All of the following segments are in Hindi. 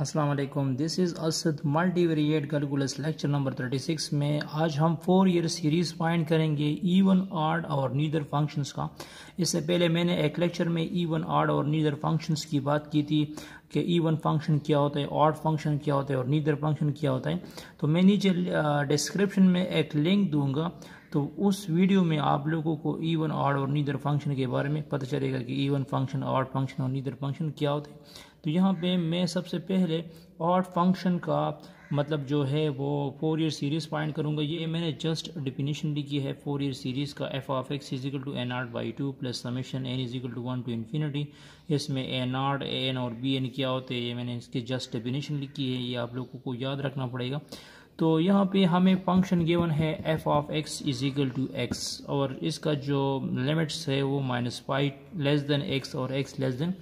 वालेकुम this is Asad multivariate calculus lecture number 36 में आज हम फोर ईयर सीरीज़ फाइंड करेंगे इवन आर्ड और नीदर फ़ंक्शंस का। इससे पहले मैंने एक लेक्चर में इवन आर्ड और नीदर फ़ंक्शंस की बात की थी कि इवन फ़ंक्शन क्या होता है आर्ड फ़ंक्शन क्या होता है और नीदर फ़ंक्शन क्या होता है। तो मैं नीचे डिस्क्रिप्शन में एक लिंक दूँगा। तो उस वीडियो में आप लोगों को इवन आर्ड और नीदर फ़ंक्शन के बारे में पता चलेगा कि इवन फ़ंक्शन आर्ड फ़ंक्शन और नीदर फ़ंक्शन क्या होते हैं। तो यहाँ पे मैं सबसे पहले ऑड फ़ंक्शन का मतलब जो है वो फोर ईयर सीरीज़ फाइंड करूँगा। ये मैंने जस्ट डिफिनीशन लिखी है। फोर ईयर सीरीज़ का f of x is equal to n r by two plus summation n is equal to one to infinity इसमें एन आर एन और बी एन क्या होते हैं, ये मैंने इसकी जस्ट डिफिनीशन लिखी है। ये आप लोगों को याद रखना पड़ेगा। तो यहाँ पे हमें फ़ंक्शन गिवन है f of x is equal to x और इसका जो लिमिट्स है वो minus five less than x और एक्स लेस देन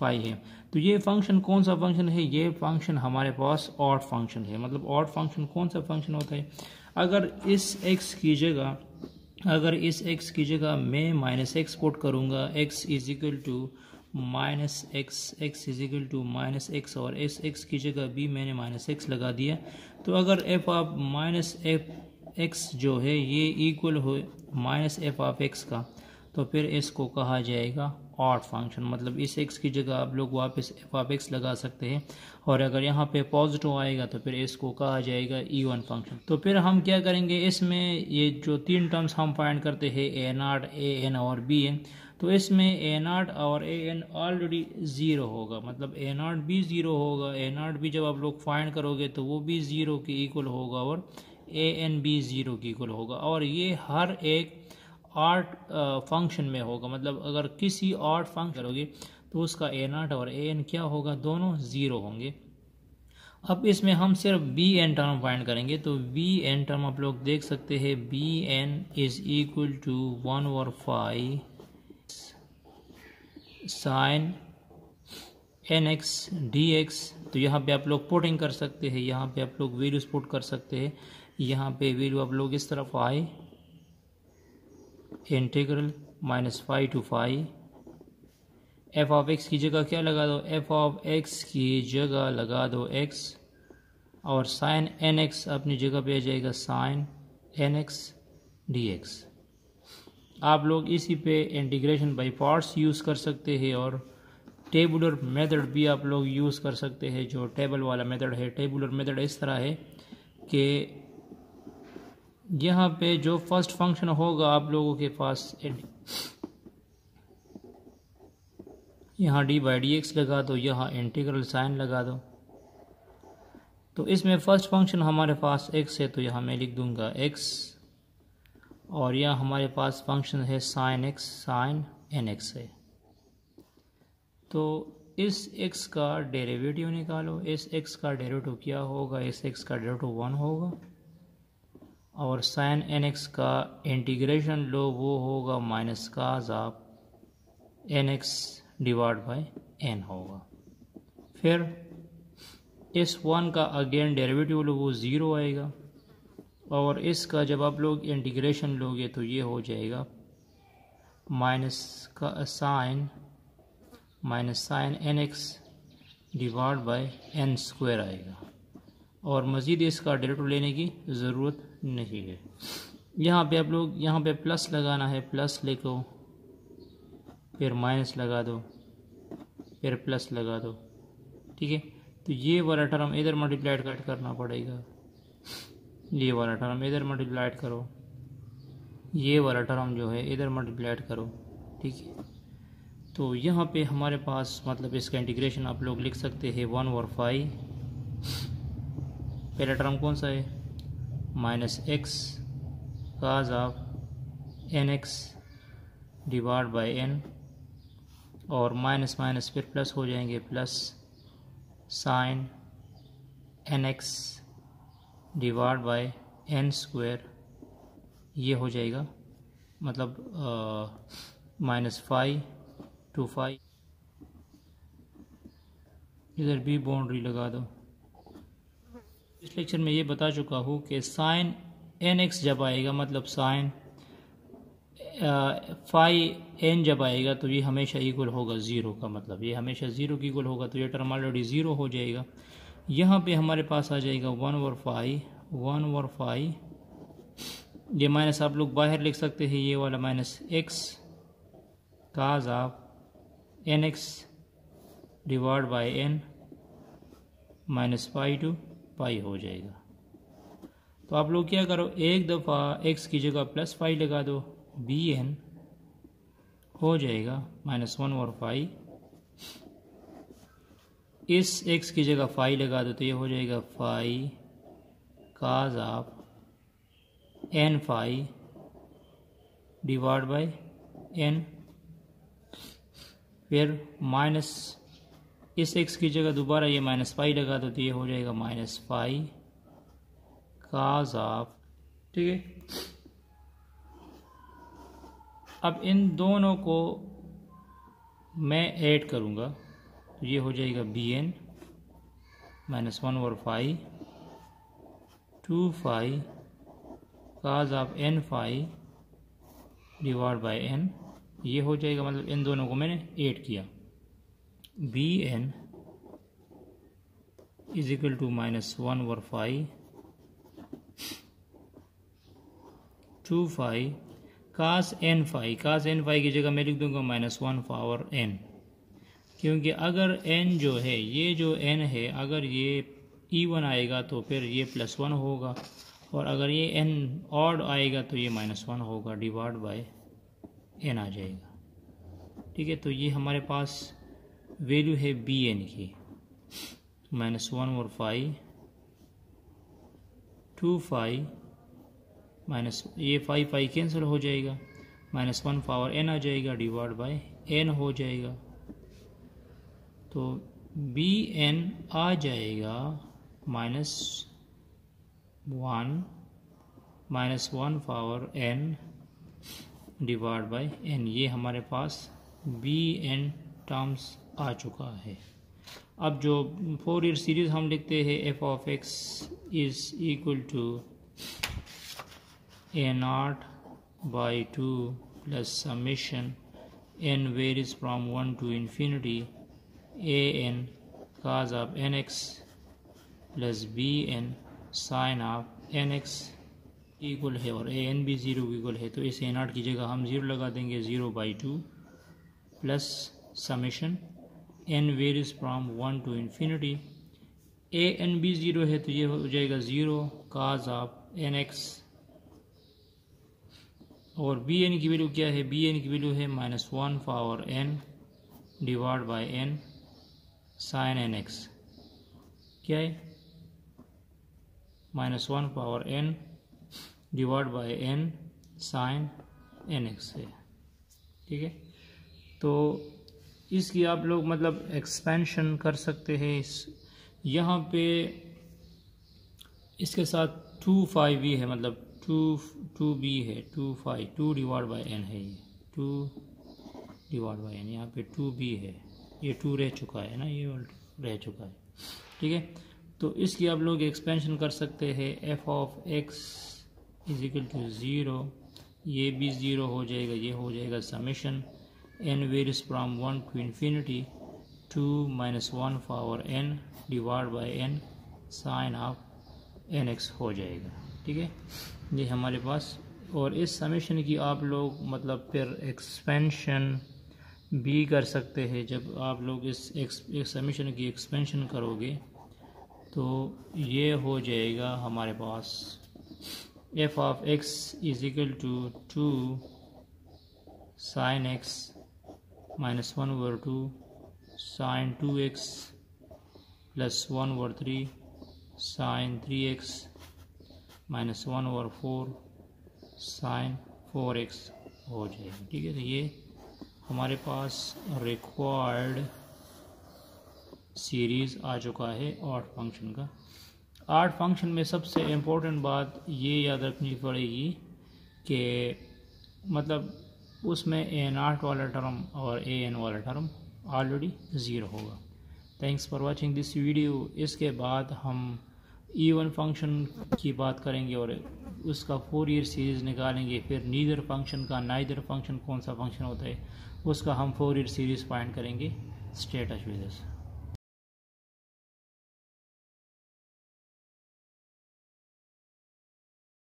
फाइव है। तो ये फ़ंक्शन कौन सा फ़ंक्शन है? ये फ़ंक्शन हमारे पास ऑड फ़ंक्शन है। मतलब ऑड फ़ंक्शन कौन सा फ़ंक्शन होता है? अगर इस एक्स की जगह, अगर इस एक्स की जगह मैं माइनस एक्स पुट करूँगा x is equal to minus x x is equal to minus x और इस एक्स की जगह भी मैंने माइनस एक्स लगा दिया तो अगर f of minus f x जो है, ये इक्वल हो माइनस एफ़ ऑफ़ एक्स का तो फिर इसको कहा जाएगा ऑड फ़ंक्शन मतलब इस एक्स की जगह आप लोग वापस एफ़ ऑफ़ एक्स लगा सकते हैं। और अगर यहाँ पे पॉजिटिव आएगा तो फिर इसको कहा जाएगा ई वन फ़ंक्शन तो फिर हम क्या करेंगे? इसमें ये जो तीन टर्म्स हम फाइंड करते हैं ए नाट ए एन और बी एन तो इसमें ए नाट और ए एन ऑलरेडी ज़ीरो होगा। मतलब ए नाट भी ज़ीरो होगा ए नाट भी जब आप लोग फाइंड करोगे तो वो भी ज़ीरो के इक्वल होगा और ए एन भी ज़ीरो के इक्वल होगा। और ये हर एक आर्ट फ़ंक्शन में होगा। मतलब अगर किसी आर्ट फ़ंक्शन करोगे तो उसका ए नाट और ए एन क्या होगा? दोनों ज़ीरो होंगे। अब इसमें हम सिर्फ़ बी एन टर्म फाइंड करेंगे तो बी एन टर्म आप लोग देख सकते हैं b n is equal to one और five sine n x d x तो यहाँ पे आप लोग पुटिंग कर सकते हैं, यहाँ पे आप लोग वैल्यूज़ पुट कर सकते हैं, यहाँ पे वैल्यू आप लोग इस तरफ़ आए। Integral minus five to five f of x की जगह क्या लगा दो? एफ़ ऑफ़ एक्स की जगह लगा दो एक्स। और साइन एन एक्स अपनी जगह पे आ जाएगा sine n x d x. आप लोग इसी पे इंटीग्रेशन बाई पार्ट्स यूज़ कर सकते हैं और टेबुलर मेथड भी आप लोग यूज़ कर सकते हैं। जो टेबल वाला मेथड है, टेबुलर मेथड इस तरह है कि यहाँ पे जो फ़र्स्ट फ़ंक्शन होगा आप लोगों के पास यहाँ डी बाई डी एक्स लगा दो, यहाँ इंटीग्रल साइन लगा दो। तो इसमें फ़र्स्ट फ़ंक्शन हमारे पास एक्स है तो यहाँ मैं लिख दूँगा एक्स और यहाँ हमारे पास फ़ंक्शन है sine x sine n x है। तो इस एक्स का डेरिवेटिव निकालो, इस एक्स का डेरिवेटिव क्या होगा, इस एक्स का डेरिवेटिव वन होगा। और साइन एन एक्स का इंटीग्रेशन लो, वो होगा minus cos of n x divide by n होगा। फिर इस वन का अगेन डेरिवेटिव लो, वो ज़ीरो आएगा। और इसका जब आप लोग इंटीग्रेशन लोगे तो ये हो जाएगा माइनस का sine minus sine n x divide by n square आएगा। और मज़ीद इसका डेरिवेटिव लेने की ज़रूरत नहीं है। यहाँ पे आप लोग, यहाँ पे प्लस लगाना है प्लस लिखो, फिर माइनस लगा दो, फिर प्लस लगा दो, ठीक है? तो ये वाला टर्म इधर मल्टीप्लाइड कट करना पड़ेगा। ये वाला टर्म इधर मल्टीप्लाइड करो। ये वाला टर्म जो है, इधर मल्टीप्लाइड करो, ठीक है? तो यहाँ पे हमारे पास मतलब इसका इंटीग्रेशन आप लोग लिख सकते हैं वन और फाइव पहला टर्म कौन सा है? Minus x cos of n x divide by n और माइनस माइनस फिर प्लस हो जाएँगे plus sine n x divide by n square ये हो जाएगा। मतलब माइनस फाइव टू फाइव इधर भी बाउंड्री लगा दो। इस लेक्चर में ये बता चुका हूँ कि साइन एन एक्स जब आएगा मतलब साइन फाइव एन जब आएगा तो ये हमेशा इक्वल होगा ज़ीरो का मतलब। ये हमेशा ज़ीरो की इक्वल होगा तो ये टर्म ऑलरेडी ज़ीरो हो जाएगा। यहाँ पे हमारे पास आ जाएगा one over five one over five ये माइनस आप लोग बाहर लिख सकते हैं, ये वाला minus x cos of n x divide by n minus pi to pi हो जाएगा। तो आप लोग क्या करो, एक दफ़ा एक्स की जगह प्लस फाइव लगा दो बी एन हो जाएगा माइनस वन और फाइव इस एक्स की जगह फाइव लगा दो तो ये हो जाएगा five cos of n five divide by n फिर माइनस इस एक्स की जगह दोबारा ये माइनस फाइव लगा दो तो ये हो जाएगा माइनस फाइव काज ऑफ़ ठीक है? अब इन दोनों को मैं ऐड करूँगा तो ये हो जाएगा बी एन माइनस वन और five to five cos of n five divide by n ये हो जाएगा मतलब इन दोनों को मैंने ऐड किया। B n is equal to minus one over five to five cos n five cos n five की जगह मैं लिख दूँगा माइनस वन पावर एन क्योंकि अगर एन जो है, ये जो एन है, अगर ये ई वन आएगा तो फिर ये प्लस वन होगा। और अगर ये एन ऑड आएगा तो ये माइनस वन होगा डिवाइड बाय एन आ जाएगा। ठीक है तो ये हमारे पास वैल्यू है बी एन की माइनस वन और फाइव टू फाइव माइनस ये फाइव फाइव कैंसिल हो जाएगा। माइनस वन पावर एन आ जाएगा डिवाइड बाय एन हो जाएगा। तो बी एन आ जाएगा minus one minus one power n divide by n ये हमारे पास बी एन टर्म्स आ चुका है। अब जो फोर ईयर सीरीज़ हम लिखते हैं f of x is equal to a naught by two plus summation n varies from one to infinity a n cos of n x plus b n sine of n x equal है और ए एन भी ज़ीरो इक्वल है। तो इस ए नॉट की जगह हम ज़ीरो लगा देंगे zero by two plus summation n varies from one to infinity a n b zero है तो ये हो जाएगा zero cos of n x और बी एन की वैल्यू क्या है? बी एन की वैल्यू है minus one power n divide by n sine n x क्या है? Minus one power n divide by n sine n x है। ठीक है? तो इसकी आप लोग मतलब एक्सपेंशन कर सकते हैं। इस, यहाँ पे इसके साथ टू फाइव भी है मतलब टू टू बी है two five two divide by n है ये। टू डिवाइड बाय एन यहाँ पे टू बी है। ये टू रह चुका है ना, ये रह चुका है। ठीक है? तो इसकी आप लोग एक्सपेंशन कर सकते हैं। F of x is equal to zero ये भी ज़ीरो हो जाएगा, ये हो जाएगा summation n varies from one to infinity two minus one power n divide by n sine of n x हो जाएगा। ठीक है? ये हमारे पास, और इस समीशन की आप लोग मतलब फिर एक्सपेंशन भी कर सकते हैं। जब आप लोग इस समीशन की एक्सपेंशन करोगे तो ये हो जाएगा हमारे पास f of x is equal to 2 sine one minus 1 over 2 sine 2x plus 1 over 3 sine 3x minus one over four sine four x हो जाएगा। ठीक है तो ये हमारे पास रिक्वायर्ड सीरीज़ आ चुका है और फ़ंक्शन का। आर्ट फ़ंक्शन में सबसे इम्पोर्टेंट बात ये याद रखनी पड़ेगी कि मतलब उसमें ए एन आर्ट वाला टर्म और ए एन वाला टर्म ऑलरेडी ज़ीरो होगा। Thanks for watching this video इसके बाद हम ई वन फ़ंक्शन की बात करेंगे और उसका फोर ईयर सीरीज़ निकालेंगे। फिर नीदर फ़ंक्शन का नाइदर फ़ंक्शन कौन सा फ़ंक्शन होता है, उसका हम फोर ईयर सीरीज़ फाइंड करेंगे स्टेटस विद